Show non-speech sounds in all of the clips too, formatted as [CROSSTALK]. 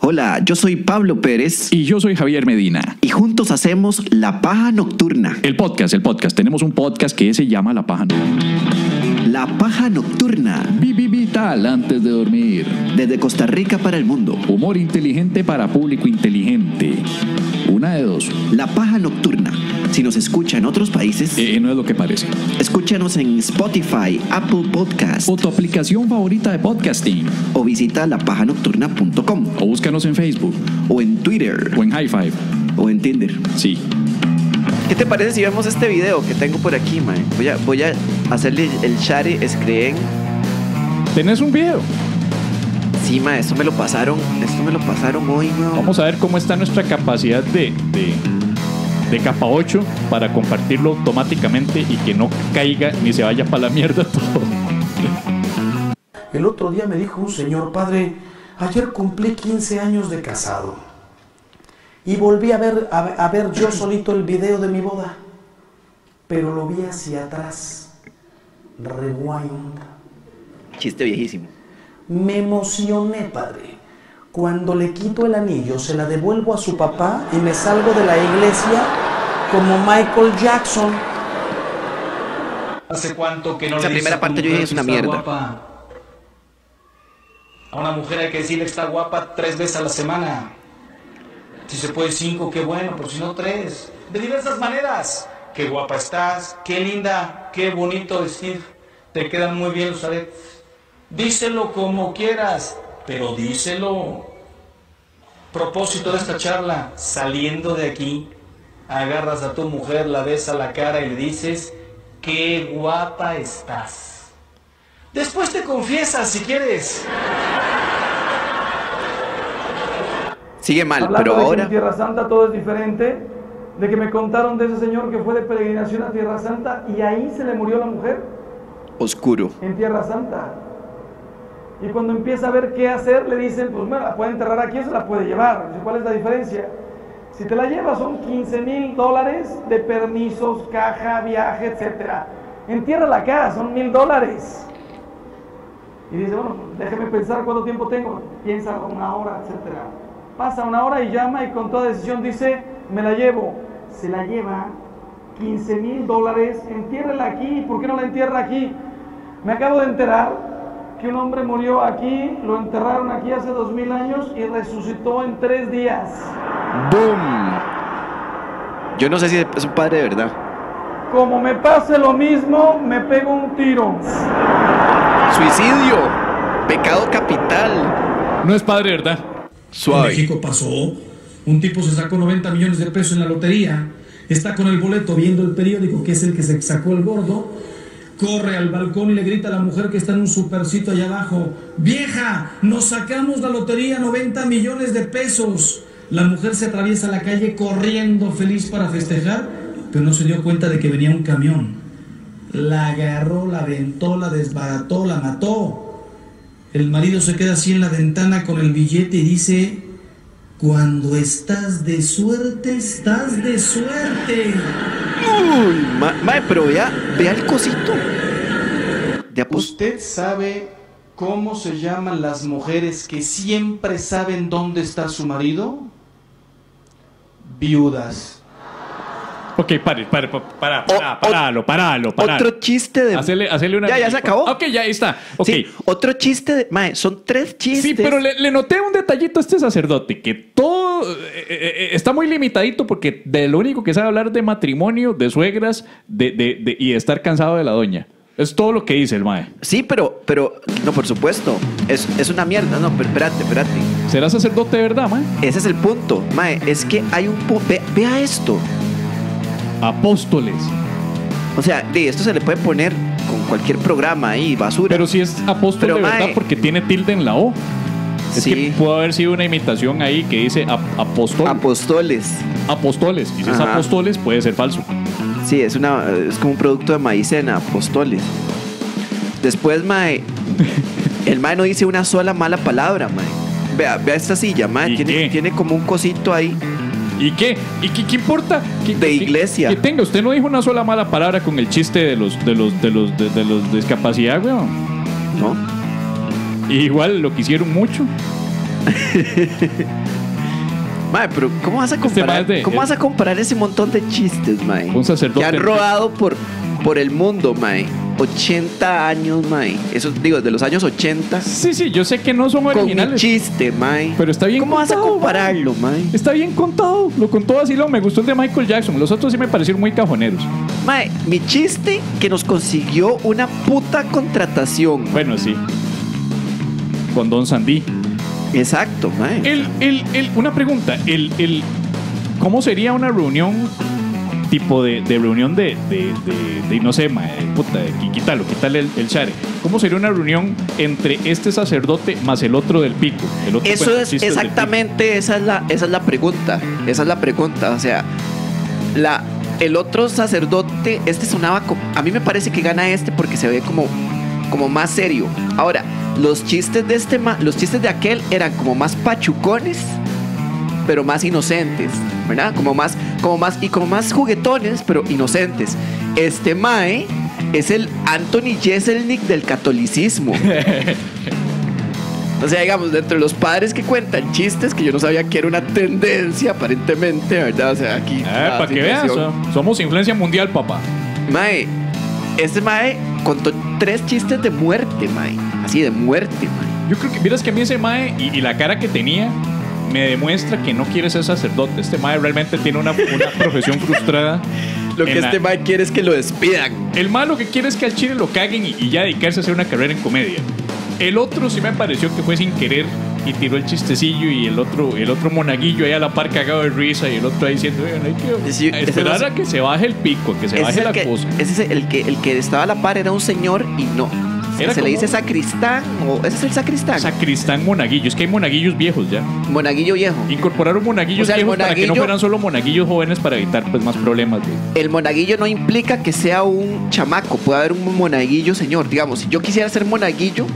Hola, yo soy Pablo Pérez Y yo soy Javier Medina. y juntos hacemos La Paja Nocturna. El podcast, el podcast. Tenemos un podcast que se llama La Paja. La Paja Nocturna, Vivi Vital antes de dormir. desde Costa Rica para el mundo. Humor inteligente para público inteligente. Una de dos. La Paja Nocturna. Si nos escucha en otros países, Eh, no es lo que parece. escúchanos en Spotify, Apple Podcast O tu aplicación favorita de podcasting. o visita lapajanocturna.com O búscanos en Facebook. o en Twitter O en High Five. o en Tinder. Sí. ¿Qué te parece si vemos este video que tengo por aquí, mae? Voy a, voy a hacerle el share screen. ¿Tenés un video? Sí, mae, esto me lo pasaron, esto me lo pasaron hoy, weón. Vamos a ver cómo está nuestra capacidad de, de, de capa 8 para compartirlo automáticamente y que no caiga ni se vaya para la mierda todo. El otro día me dijo un señor, padre, ayer cumplí 15 años de casado. Y volví a ver, a, a ver yo solito el video de mi boda. Pero lo vi hacia atrás. Rewind. Chiste viejísimo. Me emocioné, padre. Cuando le quito el anillo, se la devuelvo a su papá y me salgo de la iglesia como Michael Jackson. ¿Hace cuánto que no Esa le primera parte yo dije es una mierda. guapa? A una mujer hay que decirle que está guapa tres veces a la semana. Si se puede cinco, qué bueno, pero si no tres. De diversas maneras. Qué guapa estás, qué linda, qué bonito vestir. Te quedan muy bien los aretes. Díselo como quieras, pero díselo. Propósito de esta charla, saliendo de aquí, agarras a tu mujer, la ves a la cara y le dices, qué guapa estás. Después te confiesas si quieres. Sigue mal, Hablando pero de que ahora en Tierra Santa todo es diferente, de que me contaron de ese señor que fue de peregrinación a Tierra Santa y ahí se le murió la mujer oscuro. en Tierra Santa. Y cuando empieza a ver qué hacer, le dicen, pues bueno, la puede enterrar aquí o se la puede llevar. ¿Cuál es la diferencia? Si te la llevas son 15 mil dólares de permisos, caja, viaje, etcétera. Entiérrala acá, son mil dólares. Y dice, bueno, déjeme pensar cuánto tiempo tengo. Piensa una hora, etcétera. Pasa una hora y llama y con toda decisión dice, me la llevo. Se la lleva 15 mil dólares, entiérrela aquí. ¿Por qué no la entierra aquí? Me acabo de enterar que un hombre murió aquí, lo enterraron aquí hace dos mil años y resucitó en tres días. ¡Boom! Yo no sé si es un padre de verdad. Como me pase lo mismo, me pego un tiro. Suicidio. Pecado capital. No es padre, ¿verdad? En Suave. México pasó. Un tipo se sacó 90 millones de pesos en la lotería. Está con el boleto viendo el periódico, que es el que se sacó el gordo. Corre al balcón y le grita a la mujer que está en un supercito allá abajo: ¡Vieja! Nos sacamos la lotería 90 millones de pesos. La mujer se atraviesa la calle corriendo feliz para festejar, pero no se dio cuenta de que venía un camión. La agarró, la aventó, la desbarató, la mató. El marido se queda así en la ventana con el billete y dice, cuando estás de suerte, estás de suerte. Uy, ma- mae, pero vea, vea el cosito. De ¿Usted sabe cómo se llaman las mujeres que siempre saben dónde está su marido? Viudas. Ok, pare, pare, pa- para, para, paralo, paralo, paralo. Otro chiste de. Hacerle, hacerle una. Ya, ya se acabó. Ok, ya ahí está. Ok. Sí, otro chiste de. Mae, son tres chistes. Sí, pero le, le noté un detallito a este sacerdote, que todo eh, eh, eh, está muy limitadito porque de lo único que sabe hablar de matrimonio, de suegras de, de- de- y de estar cansado de la doña. Es todo lo que dice el mae. Sí, pero, pero, no, por supuesto. Es, es una mierda. No, pero espérate, espérate. ¿Será sacerdote de verdad, mae? Ese es el punto. Mae, es que hay un. ve- vea esto. Apóstoles. O sea, de esto se le puede poner con cualquier programa ahí, basura. Pero si es apóstol Pero, de verdad porque tiene tilde en la O. Es Sí. que pudo haber sido una imitación ahí que dice ap- apóstol. Apóstoles. apóstoles. Y si es Ajá. apóstoles, puede ser falso. Sí, es, una, es como un producto de maicena, apóstoles. Después, mae, [LAUGHS] el mae no dice una sola mala palabra, mae. Vea, vea esta silla, mae, ¿Y tiene, qué? tiene como un cosito ahí. ¿Y qué? ¿Y qué, qué importa? ¿Qué- De iglesia. Que tenga, usted no dijo una sola mala palabra con el chiste de los de los de los de, de los discapacidad, weón. ¿No? Y igual lo quisieron mucho. [LAUGHS] Mae, pero ¿cómo vas a Este comparar, de- ¿cómo vas a comparar ese montón de chistes, mae? Un sacerdote. Que han rodado por, por el mundo, mae. 80 años, mae. Eso, digo, de los años 80. Sí, sí, yo sé que no son Con mi originales. chiste, mae. Pero está bien ¿Cómo vas a compararlo, mae? Está bien contado. Lo contó así, lo me gustó el de Michael Jackson. Los otros sí me parecieron muy cajoneros. Mae, mi chiste que nos consiguió una puta contratación. Bueno, sí. Con Don Sandy. Exacto, mae. El, el, el- una pregunta. El, el, ¿Cómo sería una reunión tipo de, de reunión de, de, de- de, no sé, mae, puta, quítalo, quítale el, el share. ¿Cómo sería una reunión entre este sacerdote más el otro del pico? El otro Eso es exactamente, esa es, la, esa es la pregunta. Esa es la pregunta. O sea, la, el otro sacerdote, este sonaba como. A mí me parece que gana este porque se ve como, como más serio. Ahora, los chistes de este, los chistes de aquel eran como más pachucones, pero más inocentes, ¿verdad? Como más, como más, y como más juguetones, pero inocentes. Este Mae es el Anthony Jeselnik del catolicismo. [LAUGHS] O sea, digamos, dentro de los padres que cuentan chistes, que yo no sabía que era una tendencia, aparentemente, ¿verdad? O sea, aquí. la Ah, para que veas, somos influencia mundial, papá. Mae, este Mae contó tres chistes de muerte, Mae. Así de muerte, Mae. Yo creo que, miras que a mí ese mae y, y la cara que tenía me demuestra que no quiere ser sacerdote. Este mae realmente tiene una, una [LAUGHS] profesión frustrada. Lo que en la- este Mae quiere es que lo despidan. El mae lo que quiere es que al chile lo caguen y, y ya dedicarse a hacer una carrera en comedia. El otro sí me pareció que fue sin querer y tiró el chistecillo y el otro, el otro monaguillo ahí a la par cagado de risa y el otro ahí diciendo, "Oigan, hay que Sí, esperar no a que se baje el pico, a que se Ese baje la que, cosa. ese es el que, el que estaba a la par era un señor y no. Era se le dice sacristán o ese es el sacristán. Sacristán monaguillo. Es que hay monaguillos viejos ya. Monaguillo viejo. Incorporaron monaguillos O sea, viejos para que no monaguillo- fueran solo monaguillos jóvenes para evitar pues más problemas. El monaguillo no implica que sea un chamaco, puede haber un monaguillo señor. Digamos, si yo quisiera ser monaguillo,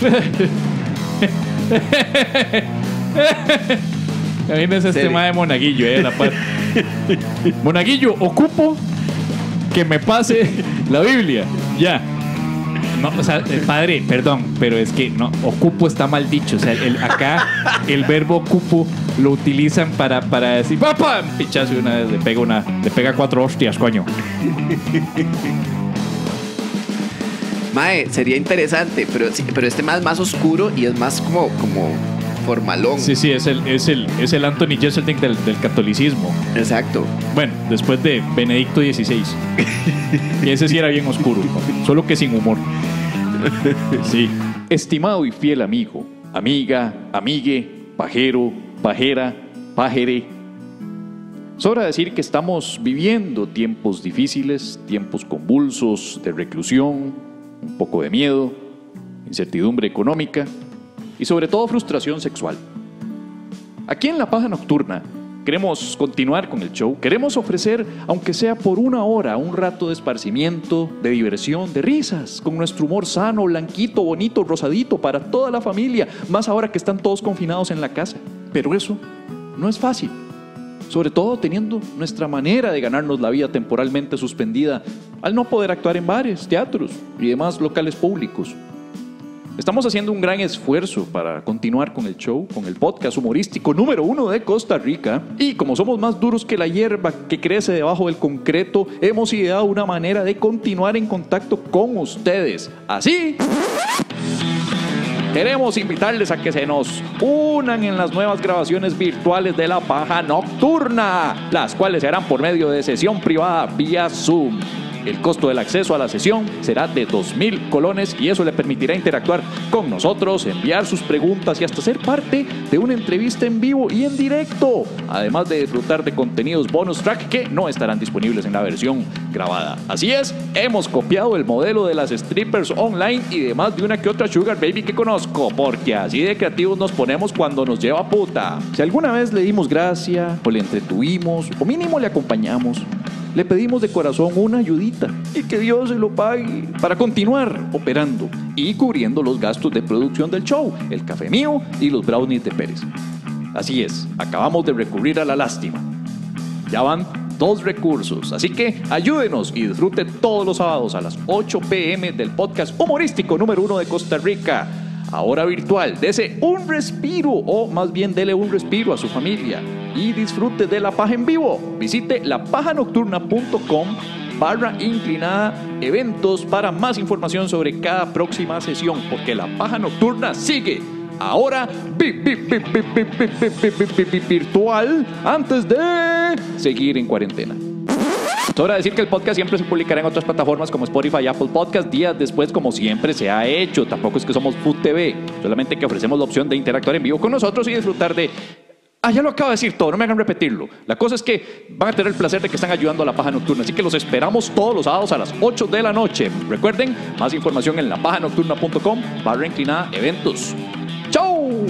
[LAUGHS] A mí me hace este tema de monaguillo a la par. monaguillo, ocupo que me pase la Biblia. Ya. No, o sea, eh, padre, perdón, pero es que no, ocupo está mal dicho. O sea, el, acá el verbo ocupo lo utilizan para, para decir, ¡papá! Pichazo y una vez le pega una, le pega cuatro hostias, coño. Mae, sería interesante, pero, sí, pero este más más oscuro y es más como, como formalón. Sí, sí, es el, es el, es el Anthony Jeselnik del, del catolicismo. Exacto. Bueno, después de Benedicto XVI. [LAUGHS] Y ese sí era bien oscuro, solo que sin humor. Sí. Estimado y fiel amigo, amiga, amigue, pajero, pajera, pajere. Sobra decir que estamos viviendo tiempos difíciles, tiempos convulsos de reclusión, un poco de miedo, incertidumbre económica y sobre todo frustración sexual. Aquí en La Paja Nocturna queremos continuar con el show, queremos ofrecer, aunque sea por una hora, un rato de esparcimiento, de diversión, de risas, con nuestro humor sano, blanquito, bonito, rosadito, para toda la familia, más ahora que están todos confinados en la casa. Pero eso no es fácil, sobre todo teniendo nuestra manera de ganarnos la vida temporalmente suspendida al no poder actuar en bares, teatros y demás locales públicos. Estamos haciendo un gran esfuerzo para continuar con el show, con el podcast humorístico número uno de Costa Rica. Y como somos más duros que la hierba que crece debajo del concreto, hemos ideado una manera de continuar en contacto con ustedes. Así Queremos invitarles a que se nos unan en las nuevas grabaciones virtuales de La Paja Nocturna, las cuales se harán por medio de sesión privada vía Zoom. El costo del acceso a la sesión será de 2.000 colones y eso le permitirá interactuar con nosotros, enviar sus preguntas y hasta ser parte de una entrevista en vivo y en directo, además de disfrutar de contenidos bonus track que no estarán disponibles en la versión grabada. Así es, hemos copiado el modelo de las strippers online y de más de una que otra sugar baby que conozco, porque así de creativos nos ponemos cuando nos lleva puta. Si alguna vez le dimos gracia o le entretuvimos o mínimo le acompañamos, le pedimos de corazón una ayudita y que Dios se lo pague para continuar operando y cubriendo los gastos de producción del show, el café mío y los brownies de Pérez. Así es, acabamos de recurrir a la lástima. Ya van dos recursos, así que ayúdenos y disfruten todos los sábados a las 8 pm del podcast humorístico número uno de Costa Rica. ahora virtual. Dese un respiro o más bien dele un respiro a su familia y disfrute de la paja en vivo. Visite lapajanocturna.com barra inclinada eventos para más información sobre cada próxima sesión, porque la paja nocturna sigue. Ahora virtual antes de seguir en cuarentena. Sobra decir que el podcast siempre se publicará en otras plataformas como Spotify y Apple Podcast días después, como siempre se ha hecho. Tampoco es que somos Food TV, solamente que ofrecemos la opción de interactuar en vivo con nosotros y disfrutar de Ah, ya lo acabo de decir todo, no me hagan repetirlo. La cosa es que van a tener el placer de que están ayudando a la paja nocturna, así que los esperamos todos los sábados a las 8 de la noche. Recuerden, más información en lapajanocturna.com barra inclinada eventos. ¡Chau!